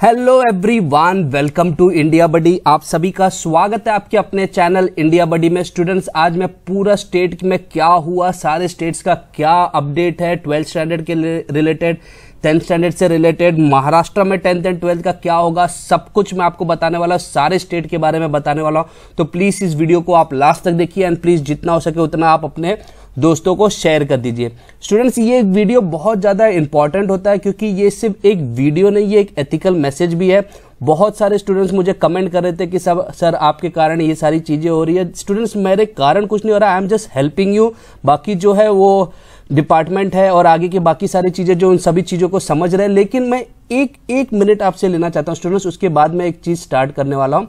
Hello everyone welcome to India buddy आप सभी का स्वागत है आपके अपने चैनल इंडिया बडी में। स्टूडेंट्स आज मैं पूरा स्टेट में क्या हुआ, सारे स्टेट्स का क्या अपडेट है ट्वेल्थ स्टैंडर्ड के रिलेटेड टेंथ स्टैंडर्ड से रिलेटेड महाराष्ट्र में टेंथ एंड ट्वेल्थ का क्या होगा, सब कुछ मैं आपको बताने वाला हूँ, सारे स्टेट के बारे में बताने वाला हूँ। तो प्लीज़ इस वीडियो को आप लास्ट तक देखिए एंड प्लीज़ जितना हो सके उतना आप अपने दोस्तों को शेयर कर दीजिए। स्टूडेंट्स ये वीडियो बहुत ज़्यादा इंपॉर्टेंट होता है क्योंकि ये सिर्फ़ एक वीडियो नहीं, ये एक एथिकल मैसेज भी है। बहुत सारे स्टूडेंट्स मुझे कमेंट कर रहे थे कि सब, सर, आपके कारण ये सारी चीज़ें हो रही है। स्टूडेंट्स मेरे कारण कुछ नहीं हो रहा। I am just helping you बाकी जो है वो डिपार्टमेंट है और आगे की बाकी सारी चीज़ें जो उन सभी चीज़ों को समझ रहे हैं। लेकिन मैं एक एक मिनट आपसे लेना चाहता हूँ स्टूडेंट्स उसके बाद मैं एक चीज़ स्टार्ट करने वाला हूँ।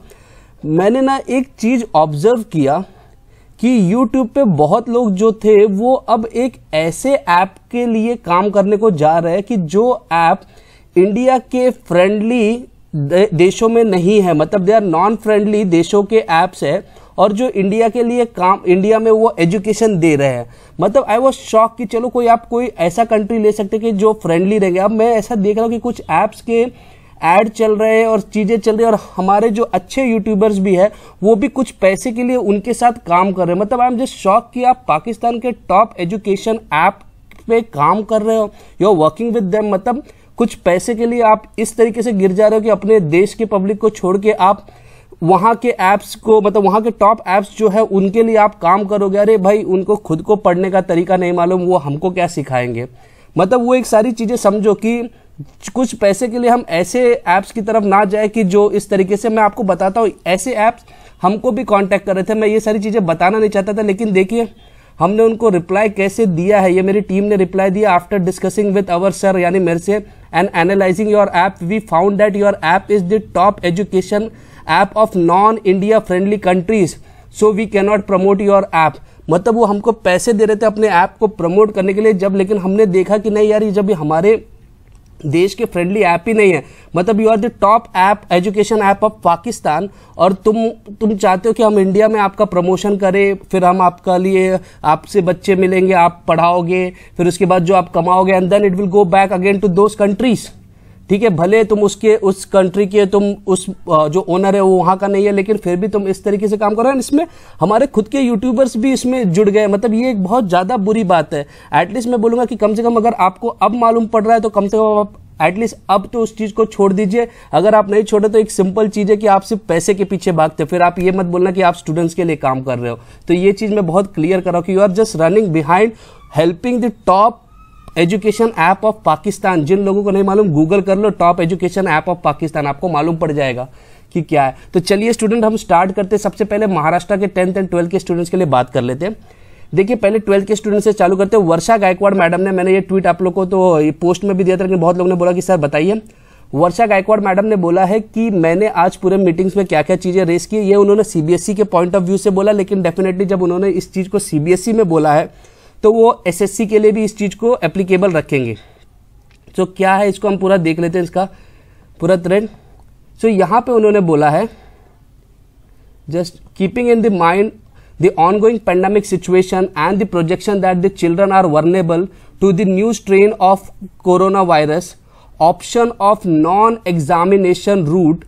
मैंने ना एक चीज़ ऑब्ज़र्व किया कि YouTube पे बहुत लोग जो थे, वो अब एक ऐसे ऐप के लिए काम करने को जा रहे हैं कि जो ऐप इंडिया के फ्रेंडली देशों में नहीं है। मतलब दे आर नॉन फ्रेंडली देशों के ऐप्स है और जो इंडिया के लिए काम इंडिया में वो एजुकेशन दे रहे हैं। मतलब आई वॉज़ शॉक कि चलो कोई आप कोई ऐसा कंट्री ले सकते कि जो फ्रेंडली रहेंगे। अब मैं ऐसा देख रहा हूँ कि कुछ ऐप्स के ऐड चल रहे हैं और चीज़ें चल रही है और हमारे जो अच्छे यूट्यूबर्स भी है, वो भी कुछ पैसे के लिए उनके साथ काम कर रहे हैं। मतलब आई एम जस्ट शॉक कि आप पाकिस्तान के टॉप एजुकेशन ऐप पे काम कर रहे हो। You are working with them मतलब कुछ पैसे के लिए आप इस तरीके से गिर जा रहे हो कि अपने देश के पब्लिक को छोड़ के आप वहाँ के ऐप्स को मतलब वहाँ के टॉप ऐप्स जो है, उनके लिए आप काम करोगे। अरे भाई, उनको खुद को पढ़ने का तरीका नहीं मालूम, वो हमको क्या सिखाएँगे? मतलब वो एक सारी चीज़ें समझो कि कुछ पैसे के लिए हम ऐसे ऐप्स की तरफ़ ना जाए कि जो इस तरीके से मैं आपको बताता हूँ। ऐसे ऐप्स हमको भी कांटेक्ट कर रहे थे। मैं ये सारी चीज़ें बताना नहीं चाहता था, लेकिन देखिए हमने उनको रिप्लाई कैसे दिया है? ये मेरी टीम ने रिप्लाई दिया after discussing with our sir यानी मेरे से and analysing your app we found that your app is the top education app of non India friendly countries so we cannot promote your app मतलब वो हमको पैसे दे रहे थे अपने ऐप को प्रमोट करने के लिए जब, लेकिन हमने देखा कि नहीं यार, ये जब हमारे देश के फ्रेंडली ऐप ही नहीं है। मतलब you are the top app education app of Pakistan और तुम तुम चाहते हो कि हम इंडिया में आपका प्रमोशन करें, फिर हम आपका लिए, आपसे बच्चे मिलेंगे, आप पढ़ाओगे, फिर उसके बाद जो आप कमाओगे and then it will go back again to those countries ठीक है, भले तुम उसके, उस कंट्री के तुम उस जो ओनर है वो वहाँ का नहीं है, लेकिन फिर भी तुम इस तरीके से काम कर रहे हो। इसमें हमारे खुद के यूट्यूबर्स भी इसमें जुड़ गए मतलब ये एक बहुत ज़्यादा बुरी बात है। एटलीस्ट मैं बोलूँगा कि कम से कम अगर आपको अब मालूम पड़ रहा है तो कम से कम आप एटलीस्ट अब तो उस चीज़ को छोड़ दीजिए। अगर आप नहीं छोड़े तो एक सिंपल चीज़ है कि आप सिर्फ़ पैसे के पीछे भागते फिर आप ये मत बोलना कि आप स्टूडेंट्स के लिए काम कर रहे हो। तो ये चीज़ मैं बहुत क्लियर कर रहा हूँ कि you are just running behind helping the top education app of Pakistan, जिन लोगों को नहीं मालूम गूगल कर लो top education app of Pakistan, आपको मालूम पड़ जाएगा कि क्या है। तो चलिए स्टूडेंट हम स्टार्ट करते हैं। सबसे पहले महाराष्ट्र के टेंथ एंड ट्वेल्थ के स्टूडेंट्स के लिए बात कर लेते हैं। देखिए, पहले ट्वेल्थ के स्टूडेंट से चालू करते हैं। वर्षा गायकवाड़ मैडम ने, मैंने ये ट्वीट आप लोग को तो पोस्ट में भी दिया था, लेकिन बहुत लोगों ने बोला कि, सर, बताइए। वर्षा गायकवाड़ मैडम ने बोला है कि, मैंने आज पूरे मीटिंग्स में क्या क्या चीज़ें रेस की ये उन्होंने सीबीएसई के पॉइंट ऑफ़ व्यू से बोला, लेकिन डेफिनेटली जब उन्होंने इस चीज़ को सीबीएसई में बोला है तो वो एसएससी के लिए भी इस चीज़ को एप्लीकेबल रखेंगे। तो क्या है इसको हम पूरा देख लेते हैं इसका, पूरा ट्रेंड सो यहाँ पे उन्होंने बोला है just keeping in the mind the ongoing pandemic situation and the projection that the children are vulnerable to the new strain of corona virus option of non examination route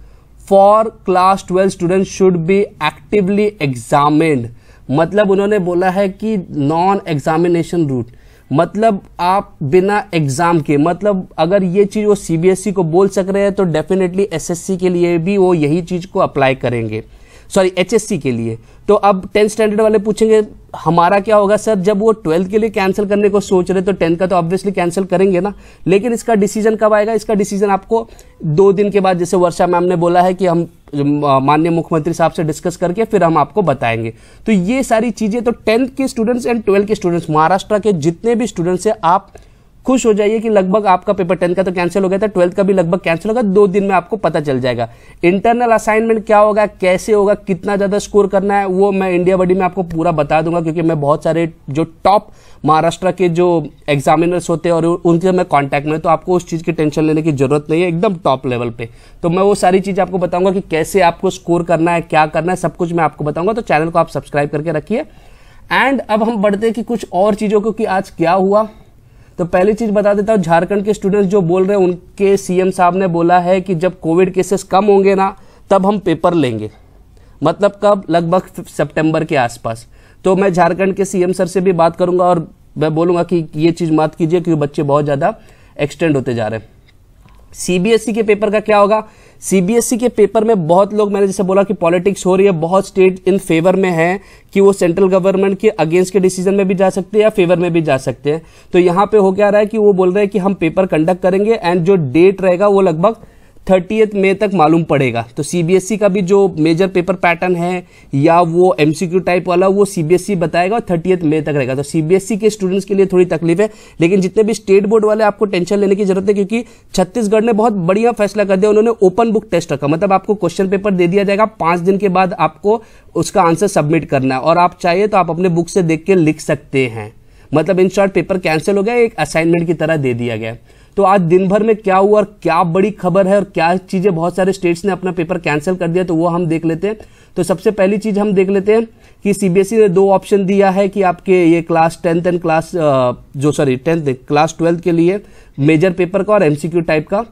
for class twelve student should be actively examined मतलब उन्होंने बोला है कि non examination root मतलब आप बिना exam के मतलब अगर ये चीज़ वो सीबीएसई को बोल सक रहे हैं तो डेफिनेटली एसएससी के लिए भी वो यही चीज़ को अप्लाई करेंगे. सॉरी एचएससी के लिए. तो अब टेंथ स्टैंडर्ड वाले पूछेंगे हमारा क्या होगा सर, जब वो ट्वेल्थ के लिए कैंसिल करने को सोच रहे तो टेंथ का तो ऑब्वियसली कैंसिल करेंगे ना। लेकिन इसका डिसीज़न कब आएगा? इसका डिसीज़न आपको दो दिन के बाद, जैसे वर्षा मैम ने बोला है कि हम माननीय मुख्यमंत्री साहब से डिस्कस करके फिर हम आपको बताएँगे। तो ये सारी चीज़ें तो टेंथ के स्टूडेंट्स एंड ट्वेल्थ के स्टूडेंट्स महाराष्ट्र के जितने भी स्टूडेंट्स हैं, आप खुश हो जाइए कि लगभग आपका पेपर टेंथ का तो कैंसिल हो गया था ट्वेल्थ का भी लगभग कैंसिल होगा, दो दिन में आपको पता चल जाएगा। इंटरनल असाइनमेंट क्या होगा, कैसे होगा, कितना ज़्यादा स्कोर करना है, वो मैं इंडिया बडी में आपको पूरा बता दूँगा, क्योंकि मैं बहुत सारे जो टॉप महाराष्ट्र के जो एग्जामिनर्स होते हैं और उनसे मैं कॉन्टैक्ट में तो आपको उस चीज़ की टेंशन लेने की ज़रूरत नहीं है, एकदम टॉप लेवल पे। तो मैं वो सारी चीज़ आपको बताऊँगा कि कैसे आपको स्कोर करना है, क्या करना है, सब कुछ मैं आपको बताऊँगा तो चैनल को आप सब्सक्राइब करके रखिए। एंड अब हम बढ़ते हैं कि कुछ और चीज़ों को कि आज क्या हुआ। तो पहली चीज़ बता देता हूँ, झारखंड के स्टूडेंट्स जो बोल रहे हैं, उनके सीएम साहब ने बोला है कि जब कोविड केसेस कम होंगे ना, तब हम पेपर लेंगे। मतलब कब? लगभग सितंबर के आसपास। तो मैं झारखंड के सीएम सर से भी बात करूँगा और मैं बोलूँगा कि ये चीज़ मत कीजिए, क्योंकि बच्चे बहुत ज़्यादा एक्सटेंड होते जा रहे हैं। सीबीएसई के पेपर का क्या होगा? सीबीएसई के पेपर में बहुत लोग, मैंने जैसे बोला कि पॉलिटिक्स हो रही है, बहुत स्टेट इन फेवर में है कि वो सेंट्रल गवर्नमेंट के अगेंस्ट के डिसीज़न में भी जा सकते हैं या फेवर में भी जा सकते हैं। तो यहाँ पे हो क्या रहा है कि वो बोल रहे हैं कि हम पेपर कंडक्ट करेंगे एंड जो डेट रहेगा वो लगभग थर्टी मे तक मालूम पड़ेगा। तो सीबीएसई का भी जो मेजर पेपर पैटर्न है या वो एमसीक्यू टाइप वाला, वो सीबीएसई बताएगा और थर्टी मे तक रहेगा। तो सीबीएसई के स्टूडेंट्स के लिए थोड़ी तकलीफ़ है, लेकिन जितने भी स्टेट बोर्ड वाले आपको टेंशन लेने की ज़रूरत है, क्योंकि छत्तीसगढ़ ने बहुत बढ़िया फैसला कर दिया, उन्होंने ओपन बुक टेस्ट रखा। मतलब आपको क्वेश्चन पेपर दे दिया जाएगा, पाँच दिन के बाद आपको उसका आंसर सबमिट करना है। और आप चाहिए तो आप अपने बुक से देख के लिख सकते हैं। मतलब इन शॉर्ट पेपर कैंसिल हो गया, एक असाइनमेंट की तरह दे दिया गया। तो आज दिन भर में क्या हुआ और क्या बड़ी खबर है और क्या चीज़ें बहुत सारे स्टेट्स ने अपना पेपर कैंसिल कर दिया तो वो हम देख लेते हैं। तो सबसे पहली चीज़ हम देख लेते हैं कि सीबीएसई ने दो ऑप्शन दिया है कि आपके ये क्लास टेंथ एंड क्लास जो सॉरी टेंथ क्लास ट्वेल्थ के लिए मेजर पेपर का और एमसीक्यू टाइप का।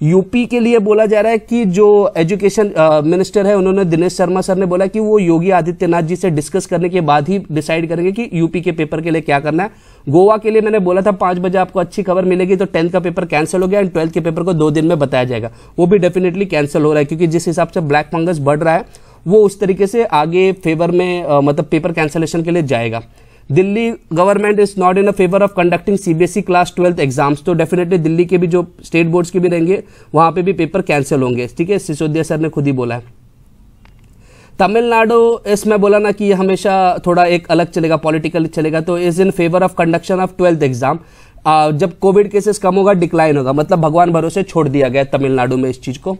यूपी के लिए बोला जा रहा है कि जो एजुकेशन मिनिस्टर है, उन्होंने दिनेश शर्मा सर ने बोला कि वो योगी आदित्यनाथ जी से डिस्कस करने के बाद ही डिसाइड करेंगे कि यूपी के पेपर के लिए क्या करना है। गोवा के लिए मैंने बोला था, पाँच बजे आपको अच्छी खबर मिलेगी तो टेंथ का पेपर कैंसिल हो गया एंड ट्वेल्थ के पेपर को दो दिन में बताया जाएगा। वो भी डेफिनेटली कैंसिल हो रहा है, क्योंकि जिस हिसाब से ब्लैक फंगस बढ़ रहा है, वो उस तरीके से आगे फेवर में मतलब पेपर कैंसिलेशन के लिए जाएगा। Delhi government is not in favour of conducting CBSE class twelfth exams तो डेफिनेटली दिल्ली के भी जो स्टेट बोर्ड्स के भी रहेंगे, वहाँ पे भी पेपर कैंसिल होंगे। ठीक है? सिसोदिया सर ने खुद ही बोला है। तमिलनाडु इसमें बोला ना कि हमेशा थोड़ा एक अलग चलेगा पॉलिटिकल चलेगा तो is in favour of conduction of twelfth exam जब कोविड केसेस कम होगा डिक्लाइन होगा। मतलब भगवान भरोसे छोड़ दिया गया तमिलनाडु में इस चीज़ को।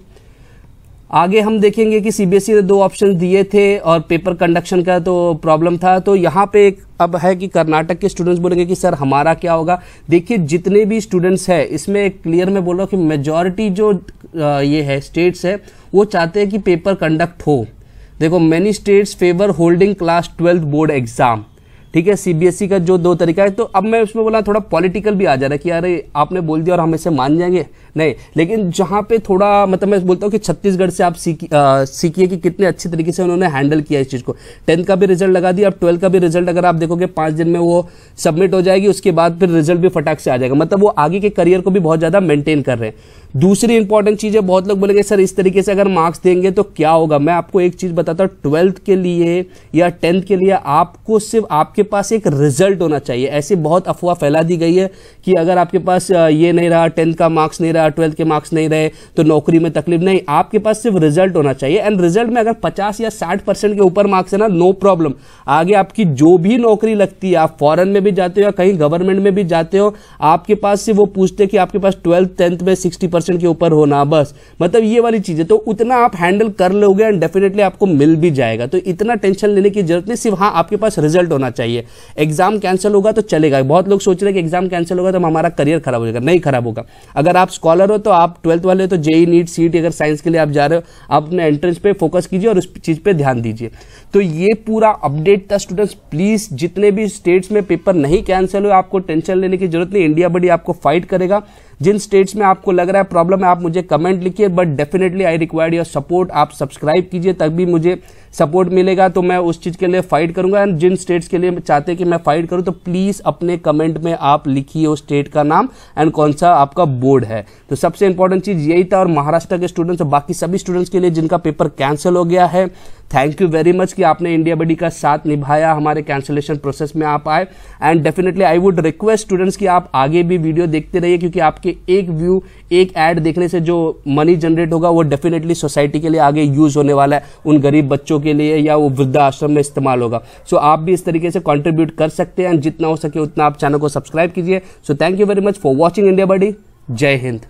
आगे हम देखेंगे कि सीबीएसई ने दो ऑप्शन दिए थे और पेपर कंडक्शन का तो प्रॉब्लम था। तो यहाँ पे एक अब है कि कर्नाटक के स्टूडेंट्स बोलेंगे कि, सर, हमारा क्या होगा? देखिए, जितने भी स्टूडेंट्स हैं, इसमें क्लियर में बोल रहा हूँ कि मेजॉरिटी जो ये है स्टेट्स है, वो चाहते हैं कि पेपर कंडक्ट हो। देखो many states favour holding class twelfth board exam ठीक है सीबीएसई का जो दो तरीका है तो अब मैं उसमें बोला थोड़ा पॉलिटिकल भी आ जा रहा है कि अरे, आपने बोल दिया और हम इसे मान जाएँगे। नहीं, लेकिन जहाँ पे थोड़ा मतलब मैं बोलता हूँ कि छत्तीसगढ़ से आप सीखिए कि कितने अच्छे तरीके से उन्होंने हैंडल किया इस चीज़ को। टेंथ का भी रिज़ल्ट लगा दिया अब ट्वेल्थ का भी रिज़ल्ट अगर आप देखोगे, पाँच दिन में वो सबमिट हो जाएगी, उसके बाद फिर रिज़ल्ट भी फटाक से आ जाएगा। मतलब वो आगे के करियर को भी बहुत ज़्यादा मेंटेन कर रहे हैं। दूसरी इंपॉर्टेंट चीज़ है, बहुत लोग बोलेंगे, सर, इस तरीके से अगर मार्क्स देंगे तो क्या होगा? मैं आपको एक चीज़ बताता हूँ ट्वेल्थ के लिए या टेंथ के लिए आपको सिर्फ़ आपके पास एक रिज़ल्ट होना चाहिए। ऐसी बहुत अफवाह फैला दी गई है कि अगर आपके पास ये नहीं रहा टेंथ का मार्क्स नहीं रहा ट्वेल्थ के मार्क्स नहीं रहे तो नौकरी में तकलीफ़ नहीं। आपके पास सिर्फ़ रिज़ल्ट होना चाहिए। एंड रिज़ल्ट में अगर पचास या साठ परसेंट के ऊपर मार्क्स है ना नो प्रॉब्लम आगे आपकी जो भी नौकरी लगती है, आप फॉरन में भी जाते हो या कहीं गवर्नमेंट में भी जाते हो, आपके पास से वो पूछते कि आपके पास ट्वेल्थ टेंथ में सिक्सटी परसेंट के ऊपर होना, बस। मतलब ये वाली चीज़ तो उतना आप हैंडल कर लोगे एंड डेफिनेटली आपको मिल भी जाएगा। तो इतना टेंशन लेने की ज़रूरत नहीं, सिर्फ़ हाँ आपके पास रिज़ल्ट होना चाहिए। एग्ज़ाम कैंसिल होगा तो चलेगा। बहुत लोग सोच रहे हैं कि एग्ज़ाम कैंसिल होगा तो हमारा करियर खराब हो जाएगा। नहीं खराब होगा। अगर आप स्कॉलर हो तो आप ट्वेल्थ वाले तो जेई नीट सीट अगर साइंस के लिए आप जा रहे हो, आप अपने एंट्रेंस पे फोकस कीजिए और उस चीज़ पे ध्यान दीजिए। तो ये पूरा अपडेट था स्टूडेंट्स प्लीज़ जितने भी स्टेट्स में पेपर नहीं कैंसिल हुए, आपको टेंशन लेने की ज़रूरत नहीं. इंडिया बड़ी आपको फाइट करेगा. जिन स्टेट्स में आपको लग रहा है प्रॉब्लम है, आप मुझे कमेंट लिखिए but definitely I require your support आप सब्सक्राइब कीजिए, तब भी मुझे सपोर्ट मिलेगा तो मैं उस चीज़ के लिए फाइट करूँगा। एंड जिन स्टेट्स के लिए चाहते कि मैं फाइट करूँ तो प्लीज़ अपने कमेंट में आप लिखिए उस स्टेट का नाम एंड कौन सा आपका बोर्ड है। तो सबसे इंपॉर्टेंट चीज़ यही था और महाराष्ट्र के स्टूडेंट्स और बाकी सभी स्टूडेंट्स के लिए जिनका पेपर कैंसिल हो गया है थैंक यू वेरी मच कि आपने इंडिया बडी का साथ निभाया, हमारे कैंसिलेशन प्रोसेस में आप आए। And definitely I would request students कि आप आगे भी वीडियो देखते रहिए, क्योंकि आपके एक व्यू एक एड देखने से जो मनी जनरेट होगा, वो डेफिनेटली सोसाइटी के लिए आगे यूज़ होने वाला है, उन गरीब बच्चों के लिए या वो वृद्धा आश्रम में इस्तेमाल होगा। सो so, आप भी इस तरीके से कॉन्ट्रीब्यूट कर सकते हैं। जितना हो सके उतना आप चैनल को सब्सक्राइब कीजिए। So thank you very much for watching India buddy जय हिंद।